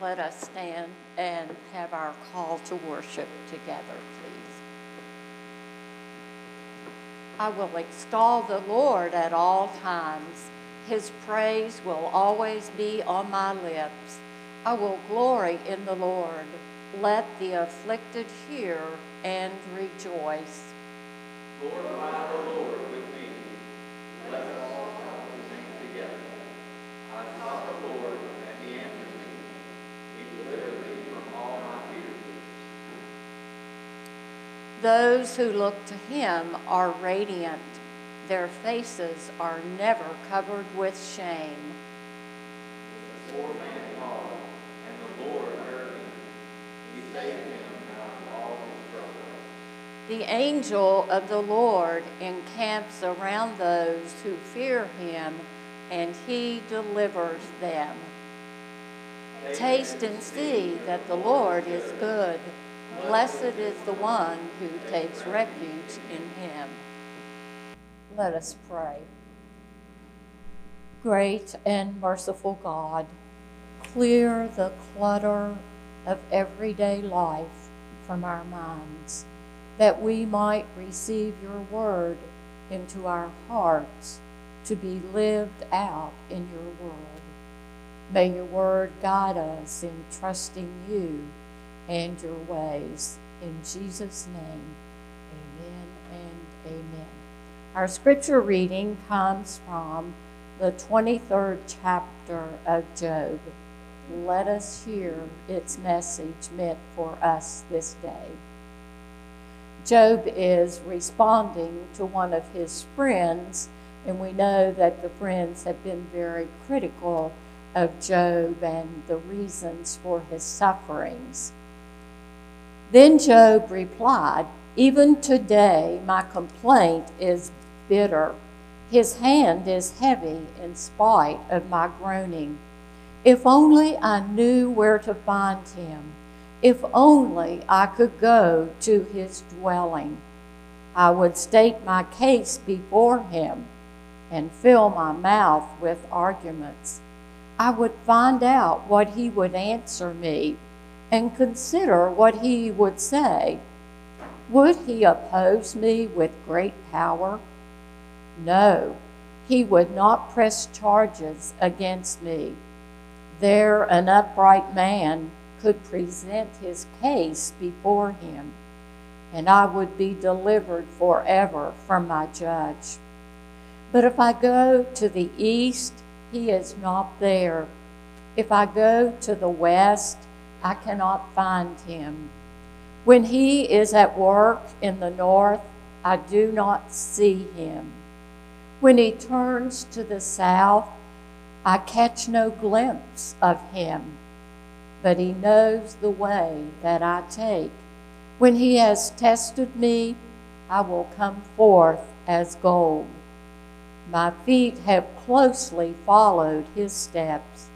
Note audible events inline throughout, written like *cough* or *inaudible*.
let us stand and have our call to worship together, please. I will extol the Lord at all times. His praise will always be on my lips. I will glory in the Lord. Let the afflicted hear and rejoice. Glorify the Lord with me. Let us all come to sing together. I sought the Lord, and he answered me. He delivered me from all my fears. Those who look to him are radiant. Their faces are never covered with shame. The angel of the Lord encamps around those who fear him, and he delivers them. Taste and see that the Lord is good. Blessed is the one who takes refuge in him. Let us pray. Great and merciful God, clear the clutter of everyday life from our minds, that we might receive your word into our hearts to be lived out in your world. May your word guide us in trusting you and your ways. In Jesus' name, amen and amen. Our scripture reading comes from the 23rd chapter of Job. Let us hear its message meant for us this day. Job is responding to one of his friends, and we know that the friends have been very critical of Job and the reasons for his sufferings. Then Job replied, Even today my complaint is bitter. His hand is heavy in spite of my groaning. If only I knew where to find him. If only I could go to his dwelling. I would state my case before him and fill my mouth with arguments. I would find out what he would answer me and consider what he would say. Would he oppose me with great power? No, he would not press charges against me. There, an upright man could present his case before him, and I would be delivered forever from my judge. But if I go to the east, he is not there. If I go to the west, I cannot find him. When he is at work in the north, I do not see him. When he turns to the south, I catch no glimpse of him. But he knows the way that I take. When he has tested me, I will come forth as gold. My feet have closely followed his steps.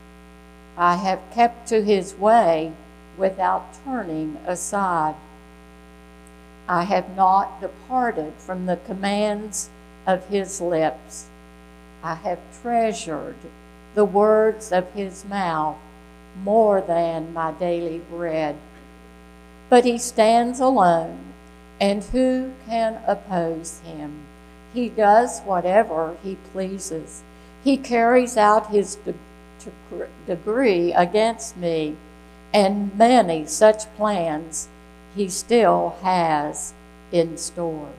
I have kept to his way without turning aside. I have not departed from the commands of his lips. I have treasured the words of his mouth more than my daily bread. But he stands alone, and who can oppose him? He does whatever he pleases. He carries out his de- decree against me, and many such plans he still has in store.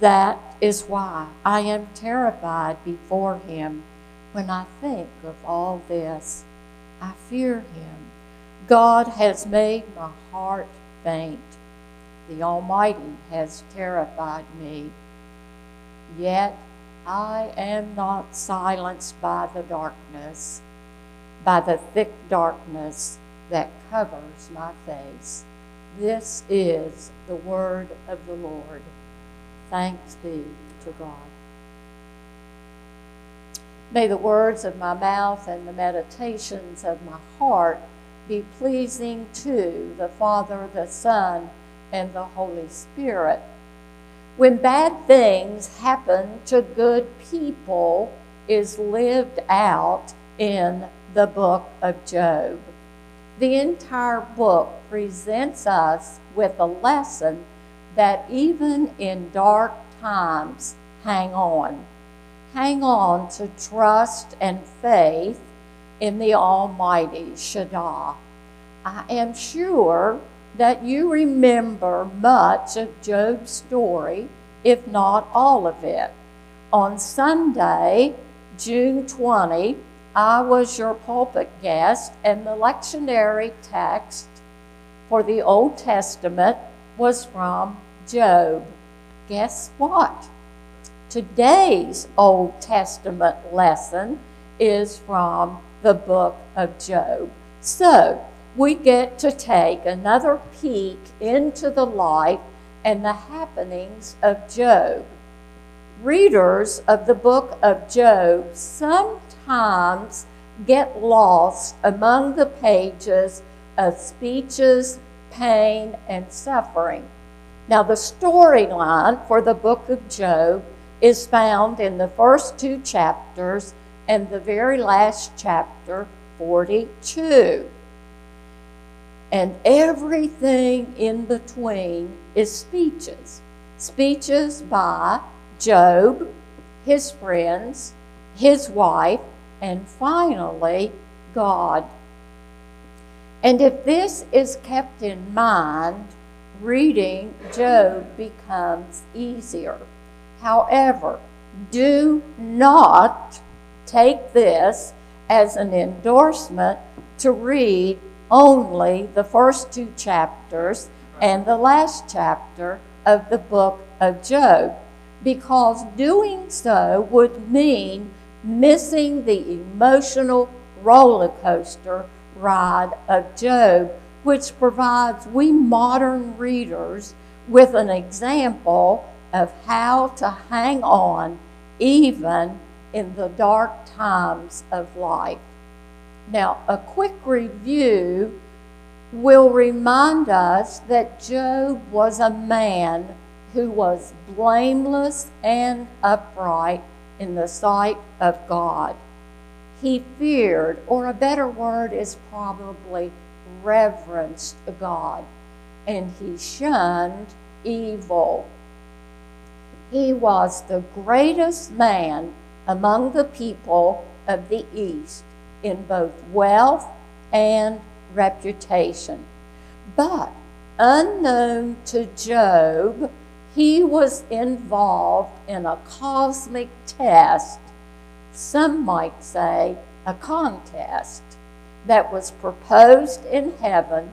That is why I am terrified before him when I think of all this. I fear him. God has made my heart faint. The Almighty has terrified me. Yet I am not silenced by the darkness, by the thick darkness that covers my face. This is the word of the Lord. Thanks be to God. May the words of my mouth and the meditations of my heart be pleasing to the Father, the Son, and the Holy Spirit. When bad things happen to good people is lived out in the book of Job. the entire book presents us with a lesson that even in dark times, hang on. Hang on to trust and faith in the Almighty Shaddai. I am sure that you remember much of Job's story, if not all of it. On Sunday, June 20, I was your pulpit guest, and the lectionary text for the Old Testament was from Job. Guess what? Today's Old Testament lesson is from the book of Job. So, we get to take another peek into the life and the happenings of Job. Readers of the book of Job sometimes get lost among the pages of speeches, pain, and suffering. Now, the storyline for the book of Job is found in the first two chapters and the very last chapter, 42. And everything in between is speeches. Speeches by Job, his friends, his wife, and finally, God. And if this is kept in mind, reading Job becomes easier. However, do not take this as an endorsement to read only the first two chapters and the last chapter of the book of Job, because doing so would mean missing the emotional roller coaster ride of Job, which provides we modern readers with an example of how to hang on even in the dark times of life. Now, a quick review will remind us that Job was a man who was blameless and upright in the sight of God. He feared, or a better word is probably reverenced God, and he shunned evil. He was the greatest man among the people of the East in both wealth and reputation. But unknown to Job, he was involved in a cosmic test, some might say a contest, that was proposed in heaven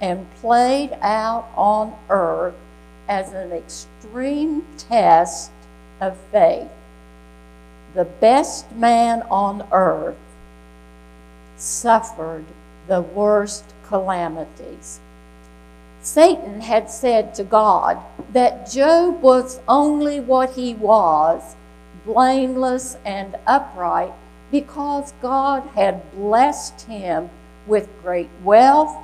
and played out on earth as an extreme test of faith. The best man on earth suffered the worst calamities. Satan had said to God that Job was only what he was, blameless and upright, because God had blessed him with great wealth,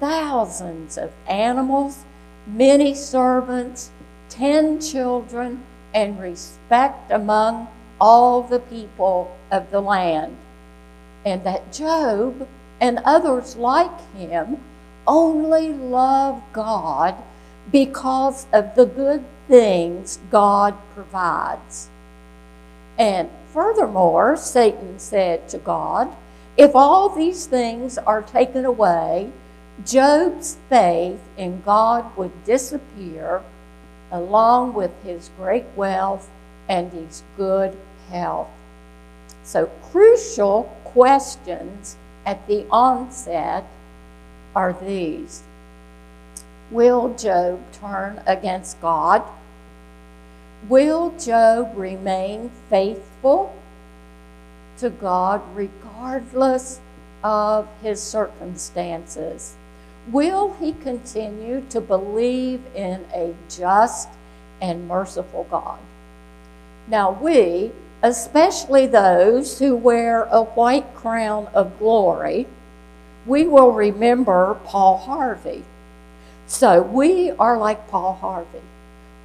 thousands of animals, many servants, ten children, and respect among all the people of the land. And that Job and others like him only love God because of the good things God provides. And furthermore, Satan said to God, If all these things are taken away, Job's faith in God would disappear along with his great wealth and his good health. So, crucial questions at the onset are these Will Job turn against God? Will Job remain faithful to God regardless of his circumstances? Will he continue to believe in a just and merciful God? Now, we, especially those who wear a white crown of glory, we will remember Paul Harvey. So we are like Paul Harvey.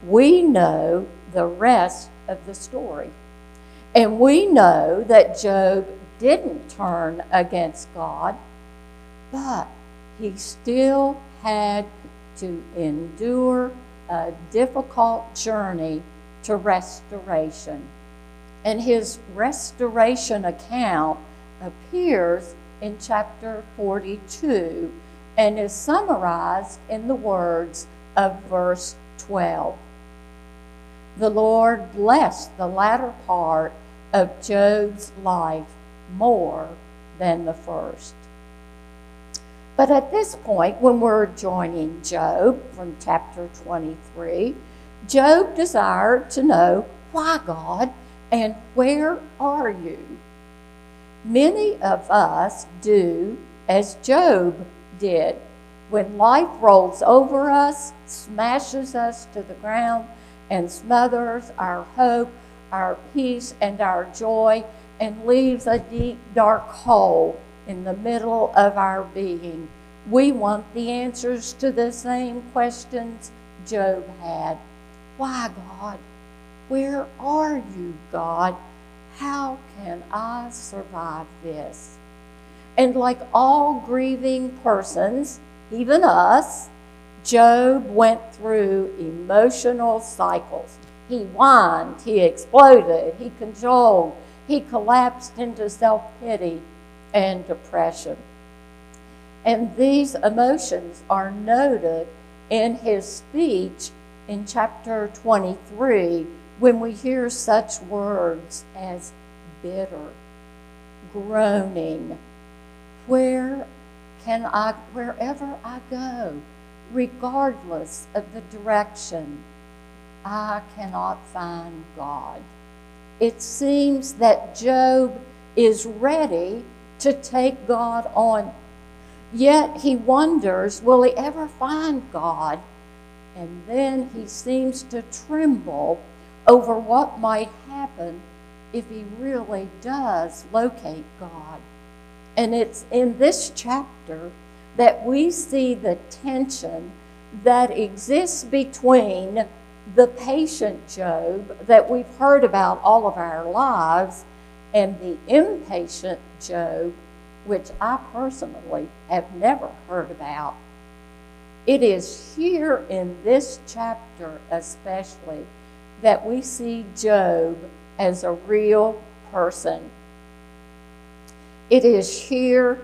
We know the rest of the story. And we know that Job didn't turn against God, but he still had to endure a difficult journey to restoration. And his restoration account appears in chapter 42 and is summarized in the words of verse 12. The Lord blessed the latter part of Job's life more than the first. But at this point, when we're joining Job from chapter 23, Job desired to know why God and where are you? Many of us do as Job did. When life rolls over us, smashes us to the ground, and smothers our hope, our peace, and our joy, and leaves a deep, dark hole in the middle of our being. We want the answers to the same questions Job had. Why, God? Where are you, God? How can I survive this? And like all grieving persons, even us, Job went through emotional cycles. He whined, he exploded, he cajoled, he collapsed into self pity and depression. And these emotions are noted in his speech in chapter 23 when we hear such words as bitter, groaning, where can I, wherever I go, regardless of the direction, I cannot find God. It seems that Job is ready to take God on. Yet he wonders, will he ever find God? And then he seems to tremble over what might happen if he really does locate God. And it's in this chapter that we see the tension that exists between the patient Job that we've heard about all of our lives and the impatient Job, which I personally have never heard about. It is here in this chapter, especially, that we see Job as a real person. It is here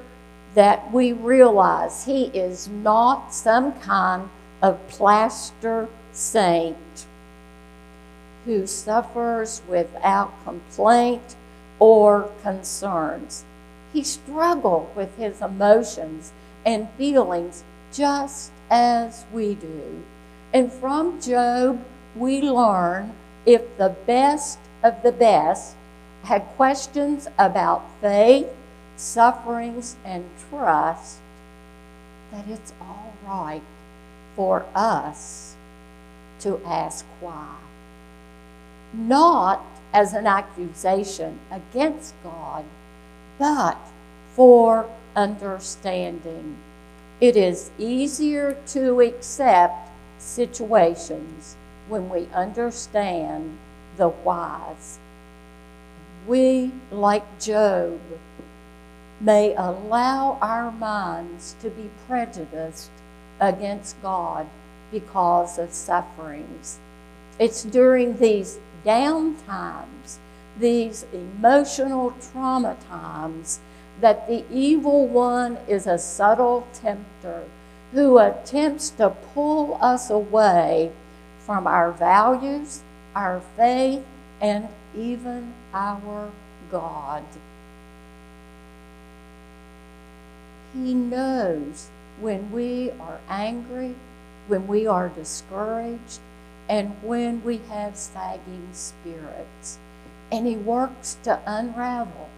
that we realize he is not some kind of plaster saint who suffers without complaint or concerns. He struggled with his emotions and feelings just as we do. And from Job, we learn if the best of the best had questions about faith, sufferings, and trust, that it's all right for us to ask why. Not as an accusation against God, but for understanding. It is easier to accept situations when we understand the whys. We, like Job, may allow our minds to be prejudiced against God because of sufferings. It's during these down times, these emotional trauma times, that the evil one is a subtle tempter who attempts to pull us away from our values, our faith, and even our God. He knows when we are angry, when we are discouraged, and when we have sagging spirits. And He works to unravel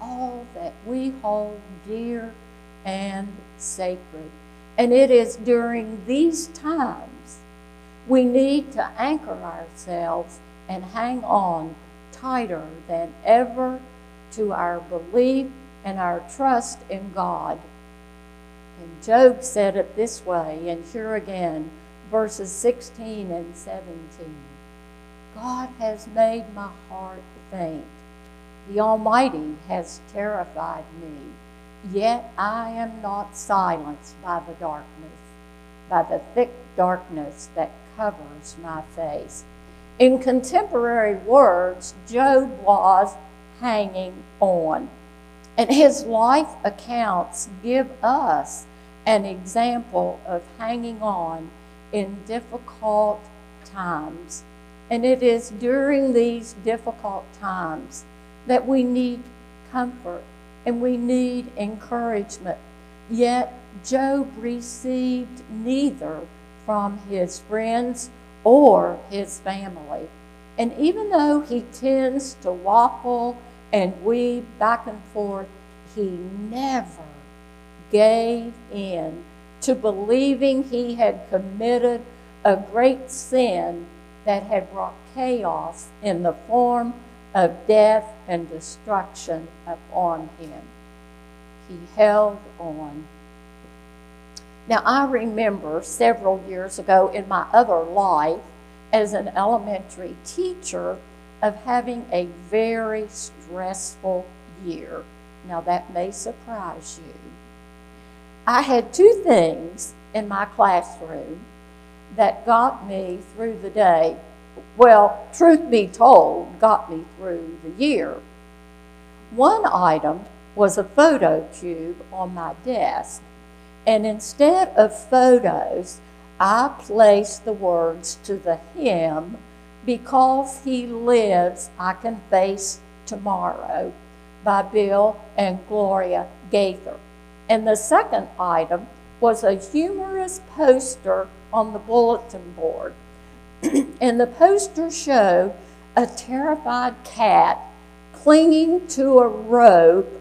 all that we hold dear and sacred. And it is during these times we need to anchor ourselves and hang on tighter than ever to our belief and our trust in God. And Job said it this way, and here again, verses 16 and 17 God has made my heart faint. The Almighty has terrified me. Yet I am not silenced by the darkness, by the thick darkness that covers my face. In contemporary words, Job was hanging on. And his life accounts give us an example of hanging on in difficult times. And it is during these difficult times that we need comfort and we need encouragement. Yet Job received neither from his friends or his family. And even though he tends to waffle and weave back and forth, he never gave in to believing he had committed a great sin that had brought chaos in the form of death and destruction upon him. He held on. Now, I remember several years ago in my other life as an elementary teacher of having a very stressful year. Now, that may surprise you. I had two things in my classroom that got me through the day. Well, truth be told, got me through the year. One item was a photo cube on my desk, and instead of photos, I placed the words to the hymn, Because He Lives, I Can Face Tomorrow by Bill and Gloria Gaither. And the second item was a humorous poster on the bulletin board. *clears throat* and the poster showed a terrified cat clinging to a rope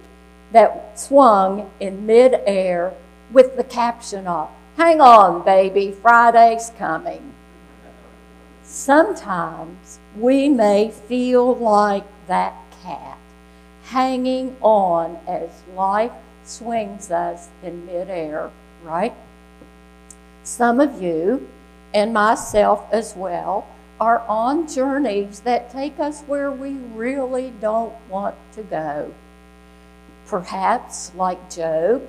that swung in midair with the caption up Hang on, baby, Friday's coming. Sometimes we may feel like that cat, hanging on as life swings us in midair, right? Some of you, and myself as well, are on journeys that take us where we really don't want to go. Perhaps, like Job,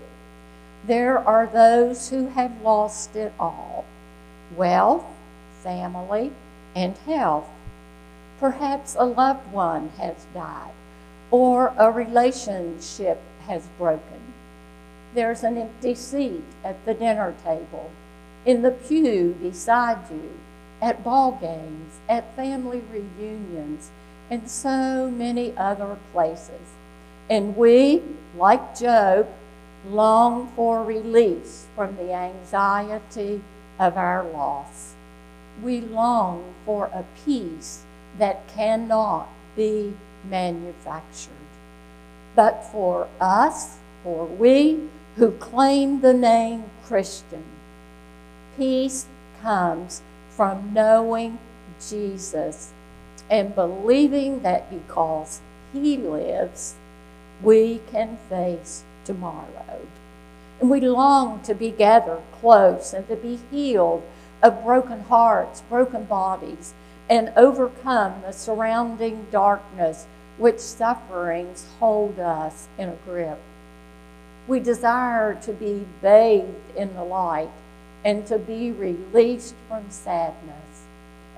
there are those who have lost it all wealth, family, and health. Perhaps a loved one has died, or a relationship has broken. There's an empty seat at the dinner table, in the pew beside you, at ball games, at family reunions, and so many other places. And we, like Job, long for release from the anxiety of our loss. We long for a peace that cannot be manufactured. But for us, for we who claim the name Christian, peace comes from knowing Jesus and believing that because he lives, we can face tomorrow. And we long to be gathered close and to be healed of broken hearts, broken bodies, and overcome the surrounding darkness which sufferings hold us in a grip. We desire to be bathed in the light and to be released from sadness.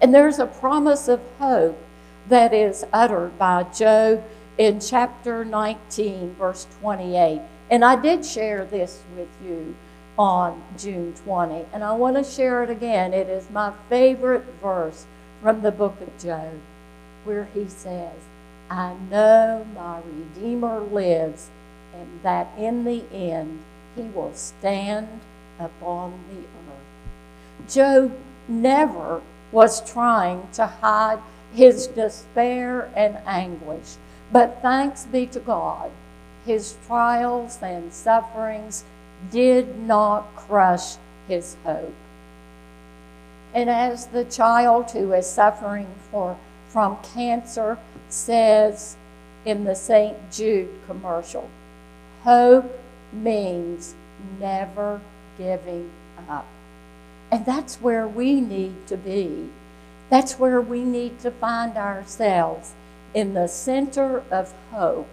And there's a promise of hope that is uttered by Job in chapter 19, verse 28. And I did share this with you on June 20, and I want to share it again. It is my favorite verse from the book of Job, where he says, I know my Redeemer lives, and that in the end he will stand upon the earth. Job never was trying to hide his despair and anguish, but thanks be to God, his trials and sufferings did not crush his hope. And as the child who is suffering for, from cancer says in the St. Jude commercial, hope means never giving up. And that's where we need to be. That's where we need to find ourselves in the center of hope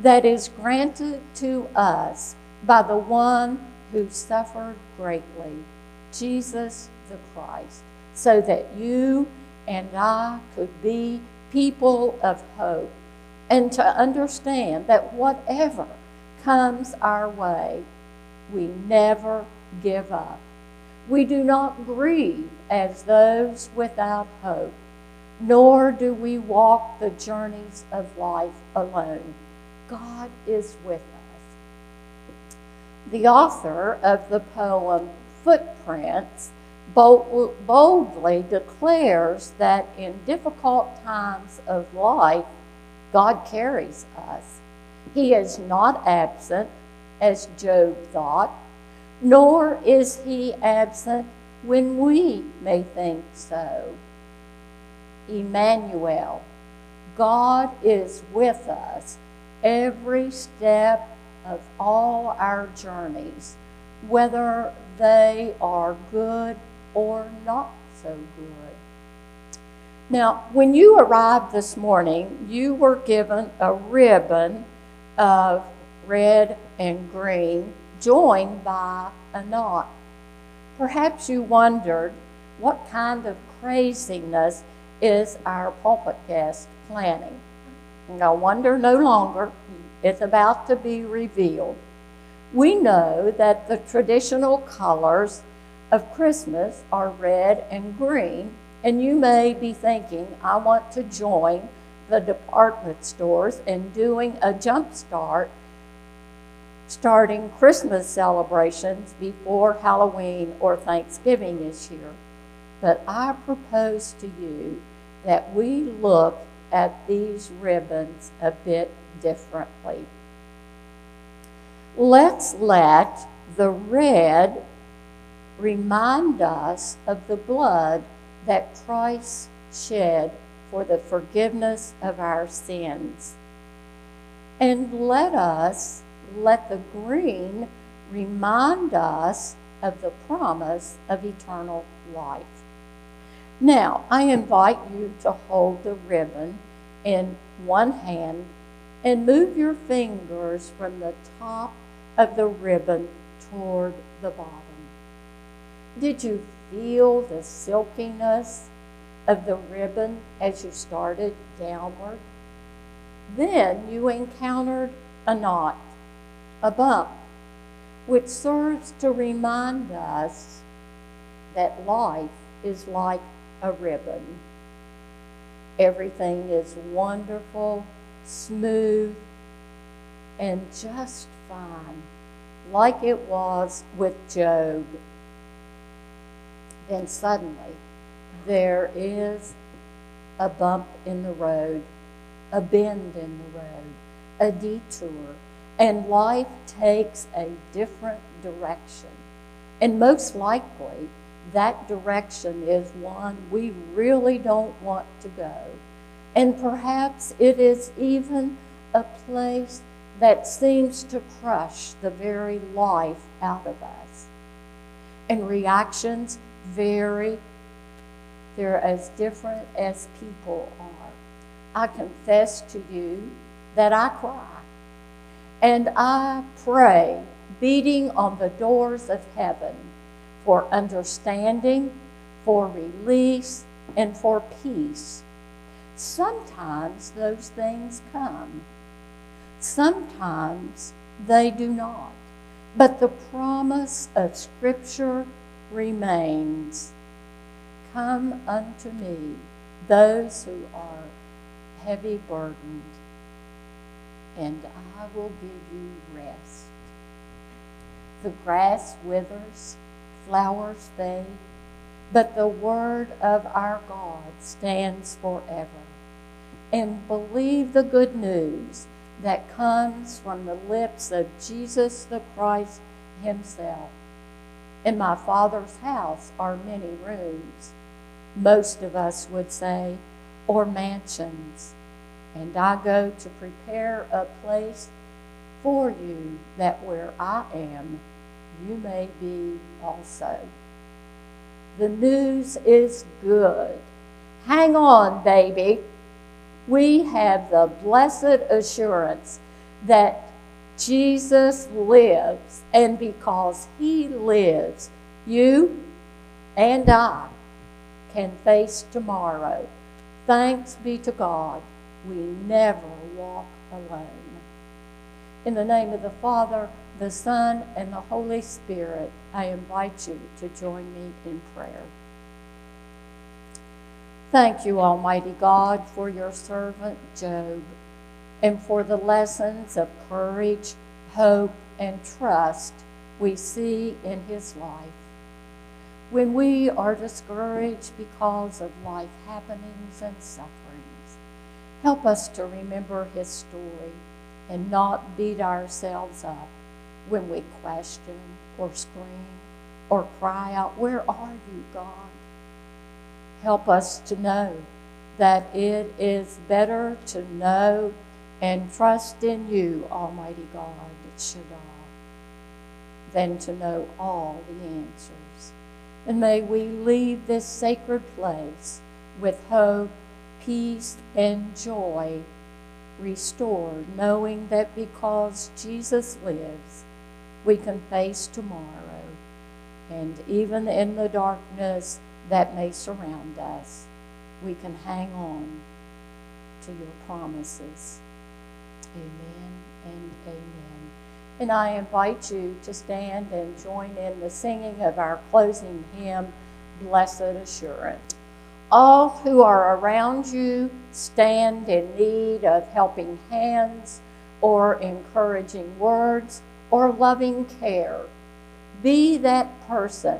that is granted to us by the one who suffered greatly, Jesus the Christ, so that you and I could be people of hope and to understand that whatever comes our way, we never give up. We do not grieve as those without hope, nor do we walk the journeys of life alone. God is with us. The author of the poem Footprints boldly declares that in difficult times of life, God carries us. He is not absent, as Job thought, nor is he absent when we may think so. Emmanuel, God is with us every step of all our journeys, whether they are good or not so good. Now, when you arrived this morning, you were given a ribbon of red and green joined by a knot. Perhaps you wondered what kind of craziness is our pulpit guest planning. No wonder no longer. It's about to be revealed. We know that the traditional colors of Christmas are red and green, and you may be thinking, I want to join the department stores and doing a jump start starting Christmas celebrations before Halloween or Thanksgiving this year. But I propose to you that we look at these ribbons a bit differently. Let's let the red remind us of the blood that Christ shed for the forgiveness of our sins. And let us let the green remind us of the promise of eternal life. Now, I invite you to hold the ribbon in one hand and move your fingers from the top of the ribbon toward the bottom. Did you feel the silkiness of the ribbon as you started downward? Then you encountered a knot a bump, which serves to remind us that life is like a ribbon. Everything is wonderful, smooth, and just fine, like it was with Job. Then suddenly, there is a bump in the road, a bend in the road, a detour and life takes a different direction. And most likely, that direction is one we really don't want to go. And perhaps it is even a place that seems to crush the very life out of us. And reactions vary, they're as different as people are. I confess to you that I cry and I pray, beating on the doors of heaven for understanding, for release, and for peace. Sometimes those things come. Sometimes they do not. But the promise of Scripture remains Come unto me, those who are heavy burdened and I will give you rest. The grass withers, flowers fade, but the word of our God stands forever. And believe the good news that comes from the lips of Jesus the Christ himself. In my Father's house are many rooms, most of us would say, or mansions and I go to prepare a place for you that where I am, you may be also. The news is good. Hang on, baby. We have the blessed assurance that Jesus lives, and because he lives, you and I can face tomorrow. Thanks be to God, we never walk alone. In the name of the Father, the Son, and the Holy Spirit, I invite you to join me in prayer. Thank you, Almighty God, for your servant Job and for the lessons of courage, hope, and trust we see in his life. When we are discouraged because of life happenings and sufferings, help us to remember his story and not beat ourselves up when we question or scream or cry out, Where are you, God? Help us to know that it is better to know and trust in you, Almighty God, Shaddai, than to know all the answers. And may we leave this sacred place with hope, peace, and joy restored, knowing that because Jesus lives, we can face tomorrow. And even in the darkness that may surround us, we can hang on to your promises. Amen and amen. And I invite you to stand and join in the singing of our closing hymn, Blessed Assurance. All who are around you stand in need of helping hands or encouraging words or loving care. Be that person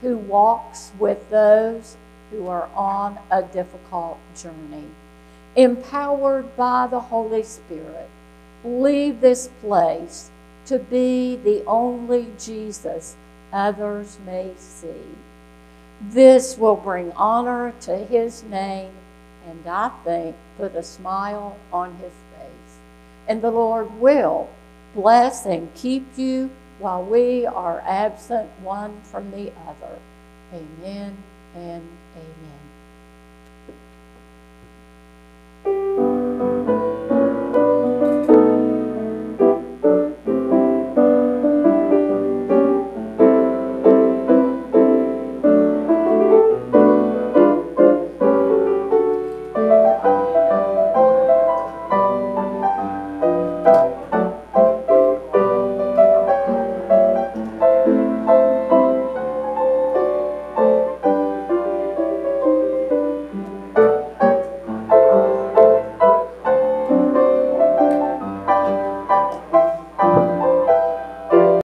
who walks with those who are on a difficult journey. Empowered by the Holy Spirit, leave this place to be the only Jesus others may see. This will bring honor to his name and I think put a smile on his face. And the Lord will bless and keep you while we are absent one from the other. Amen and amen.